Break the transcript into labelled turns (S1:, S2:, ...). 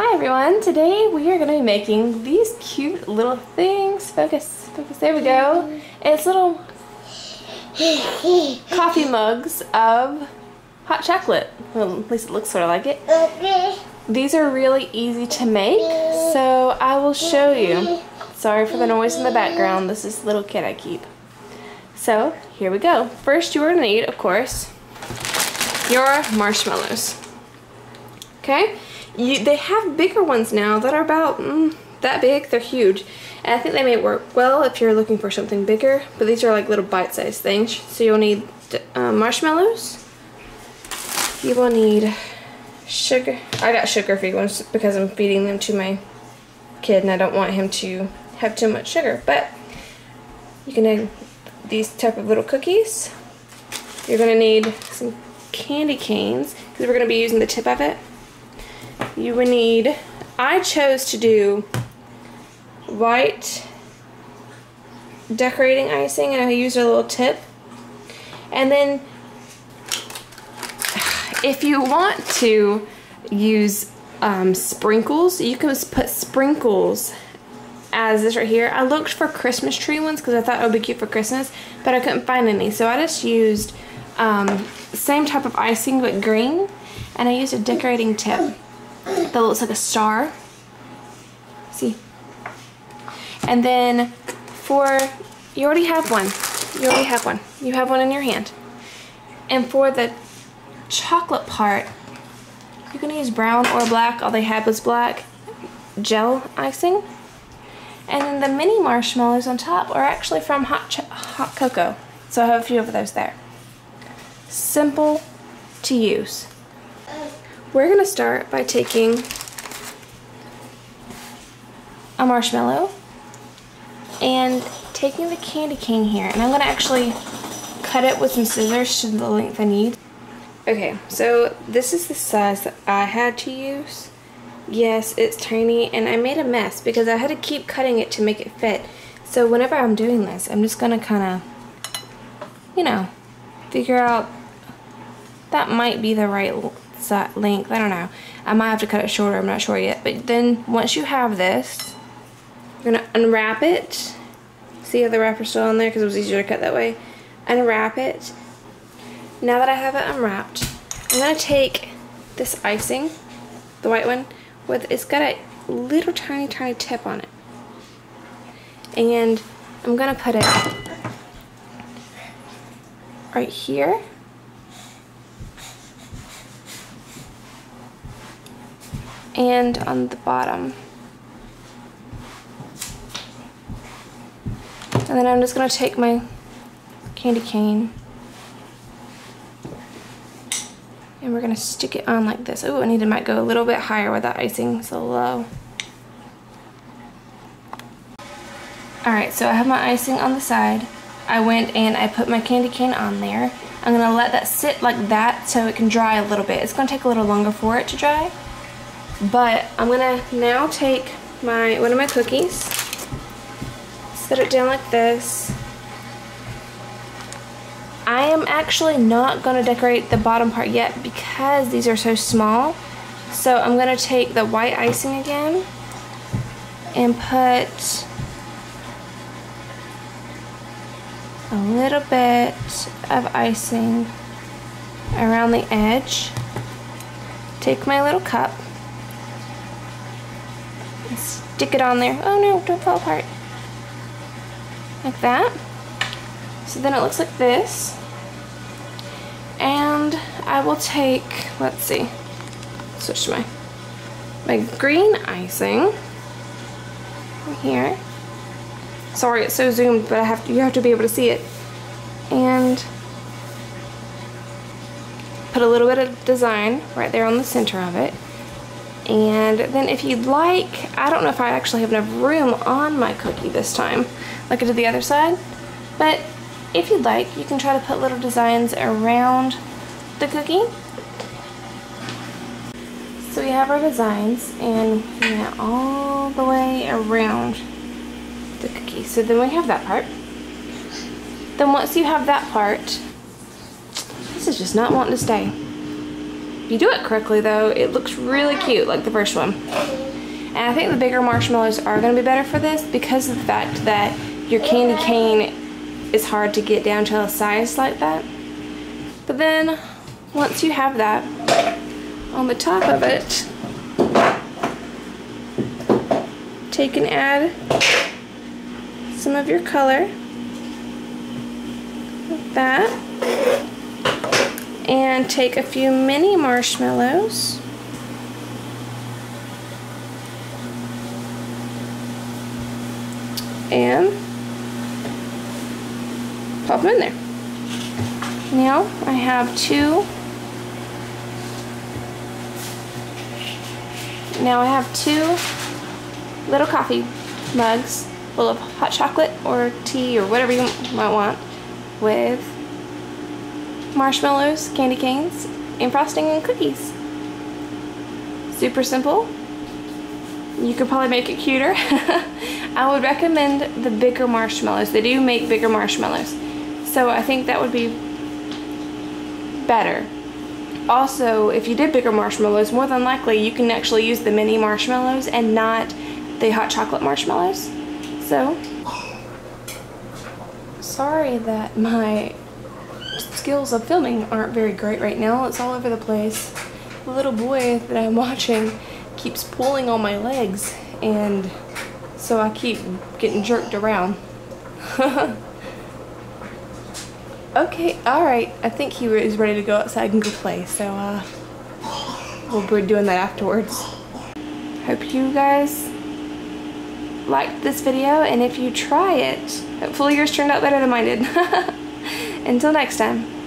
S1: Hi everyone, today we are going to be making these cute little things. Focus, focus, there we go. It's little coffee mugs of hot chocolate. Well, at least it looks sort of like it. These are really easy to make, so I will show you. Sorry for the noise in the background, this is the little kid I keep. So, here we go. First you are going to need, of course, your marshmallows. Okay? You, they have bigger ones now that are about mm, that big. They're huge. And I think they may work well if you're looking for something bigger. But these are like little bite-sized things. So you'll need uh, marshmallows. You will need sugar. I got sugar-free ones because I'm feeding them to my kid and I don't want him to have too much sugar. But you can add these type of little cookies. You're going to need some candy canes because we're going to be using the tip of it you would need, I chose to do white decorating icing and I used a little tip. And then if you want to use um, sprinkles, you can put sprinkles as this right here. I looked for Christmas tree ones because I thought it would be cute for Christmas, but I couldn't find any. So I just used um, same type of icing but green, and I used a decorating tip that looks like a star. See? And then for, you already have one. You already have one. You have one in your hand. And for the chocolate part, going to use brown or black. All they had was black gel icing. And then the mini marshmallows on top are actually from hot, hot cocoa. So I have a few of those there. Simple to use. We're going to start by taking a marshmallow and taking the candy cane here. And I'm going to actually cut it with some scissors to the length I need. Okay, so this is the size that I had to use. Yes, it's tiny and I made a mess because I had to keep cutting it to make it fit. So whenever I'm doing this, I'm just going to kind of, you know, figure out that might be the right length. I don't know. I might have to cut it shorter. I'm not sure yet. But then once you have this, you're going to unwrap it. See how the wrapper's still on there because it was easier to cut that way. Unwrap it. Now that I have it unwrapped, I'm going to take this icing, the white one, with it's got a little tiny, tiny tip on it. And I'm going to put it right here and on the bottom. And then I'm just going to take my candy cane and we're going to stick it on like this. Oh, I need to might go a little bit higher with that icing so low. Alright, so I have my icing on the side. I went and I put my candy cane on there. I'm going to let that sit like that so it can dry a little bit. It's going to take a little longer for it to dry. But I'm gonna now take my one of my cookies, set it down like this. I am actually not gonna decorate the bottom part yet because these are so small. So I'm gonna take the white icing again and put a little bit of icing around the edge. Take my little cup stick it on there. Oh no, don't fall apart. Like that. So then it looks like this. And I will take, let's see, switch my, my green icing here. Sorry, it's so zoomed, but I have to, you have to be able to see it. And put a little bit of design right there on the center of it. And then if you'd like, I don't know if I actually have enough room on my cookie this time, like I did the other side, but if you'd like, you can try to put little designs around the cookie. So we have our designs and we went all the way around the cookie. So then we have that part. Then once you have that part, this is just not wanting to stay. If you do it correctly though, it looks really cute like the first one. And I think the bigger marshmallows are going to be better for this because of the fact that your candy cane is hard to get down to a size like that. But then once you have that on the top of it, take and add some of your color like that and take a few mini marshmallows and pop them in there. Now I have two now I have two little coffee mugs full of hot chocolate or tea or whatever you might want with marshmallows, candy canes, and frosting and cookies. Super simple. You could probably make it cuter. I would recommend the bigger marshmallows. They do make bigger marshmallows. So I think that would be better. Also, if you did bigger marshmallows, more than likely you can actually use the mini marshmallows and not the hot chocolate marshmallows. So, sorry that my skills of filming aren't very great right now. It's all over the place. The little boy that I'm watching keeps pulling on my legs and so I keep getting jerked around. okay, alright. I think he is ready to go outside and go play, so uh, we'll be doing that afterwards. Hope you guys liked this video, and if you try it, hopefully yours turned out better than mine did. Until next time.